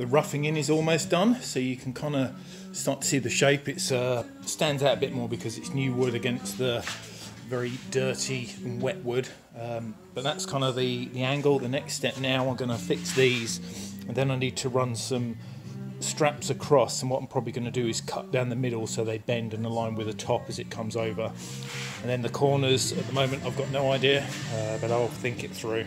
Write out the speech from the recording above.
the roughing in is almost done, so you can kind of start to see the shape. It uh, stands out a bit more because it's new wood against the very dirty and wet wood. Um, but that's kind of the, the angle. The next step now, I'm going to fix these, and then I need to run some straps across. And what I'm probably going to do is cut down the middle so they bend and align with the top as it comes over. And then the corners, at the moment, I've got no idea, uh, but I'll think it through.